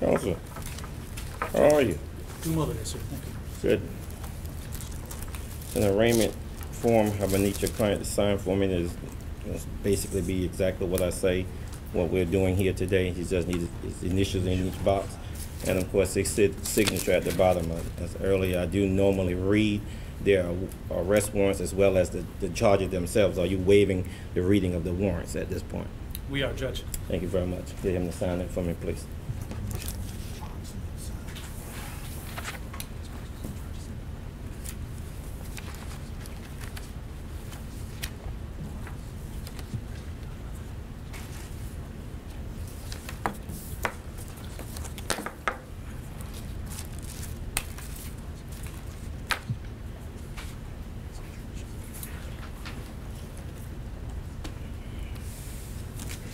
Counselor, how are you? Doing well today, sir. Thank you. Good. An arraignment form, gonna need your client to sign for me, is is basically be exactly what I say, what we're doing here today. He just needs his initials in each box, and of course, his signature at the bottom. As earlier, I do normally read their arrest warrants as well as the, the charges themselves. Are you waiving the reading of the warrants at this point? We are, Judge. Thank you very much. Get him to sign it for me, please.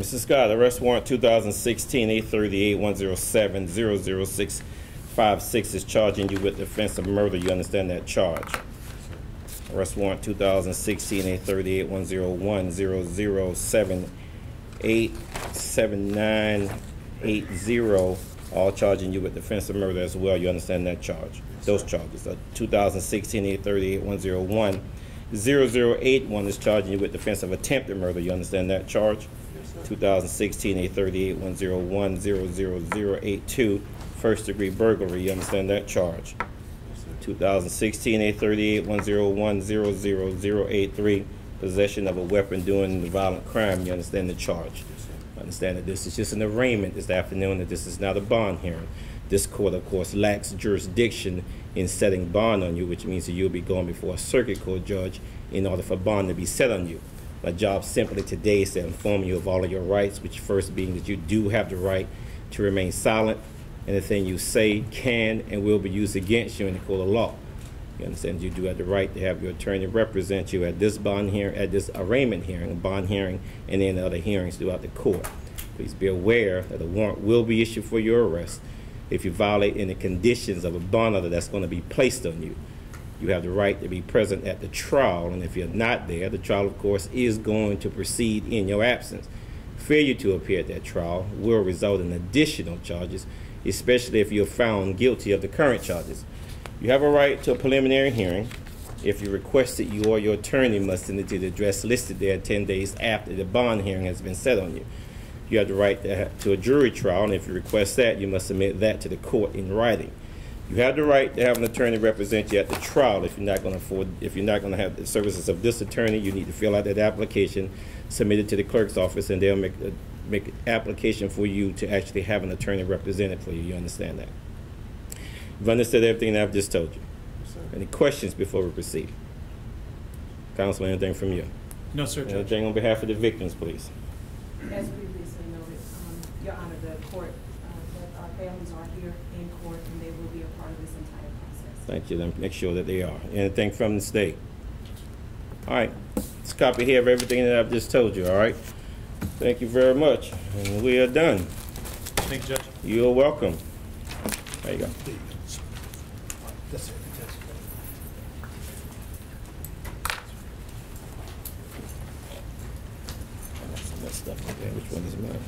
Mr. Scott, arrest warrant 2016 838-107-00656 is charging you with offense of murder. You understand that charge? Arrest warrant 2016 838-101-007-87980, all charging you with offense of murder as well. You understand that charge? Those charges. Uh, 2016 838-101 0081 is charging you with offense of attempted murder. You understand that charge? 2016 A 38 101 00082, first degree burglary. You understand that charge? 2016 A 38 101 00083, possession of a weapon during the violent crime. You understand the charge? Understand that this is just an arraignment this afternoon, that this is not a bond hearing. This court, of course, lacks jurisdiction in setting bond on you, which means that you'll be going before a circuit court judge in order for bond to be set on you. My job simply today is to inform you of all of your rights, which first being that you do have the right to remain silent. Anything you say can and will be used against you in the court of law. You understand you do have the right to have your attorney represent you at this bond hearing, at this arraignment hearing, bond hearing, and any other hearings throughout the court. Please be aware that a warrant will be issued for your arrest if you violate any conditions of a bond order that's going to be placed on you. You have the right to be present at the trial, and if you're not there, the trial, of course, is going to proceed in your absence. Failure to appear at that trial will result in additional charges, especially if you're found guilty of the current charges. You have a right to a preliminary hearing. If you request it, you or your attorney must send it to the address listed there 10 days after the bond hearing has been set on you. You have the right to, a jury trial, and if you request that, you must submit that to the court in writing. You have the right to have an attorney represent you at the trial. If you're not going to afford, if you're not going to have the services of this attorney, you need to fill out that application, submit it to the clerk's office, and they'll make a, make an application for you to actually have an attorney represented for you. You understand that? You've understood everything that I've just told you. Any questions before we proceed? Counsel, anything from you? No, sir, Judge. Anything on behalf of the victims, please? As previously noted, um, Your Honor, the court, uh, that our families are here in court and they will be a part of this entire process. Thank you. Then make sure that they are. Anything from the state? All right. Let's copy here of everything that I've just told you. All right. Thank you very much. And we are done. Thank you, Judge. You're welcome. There you go. That's messed Okay. Which one is mine?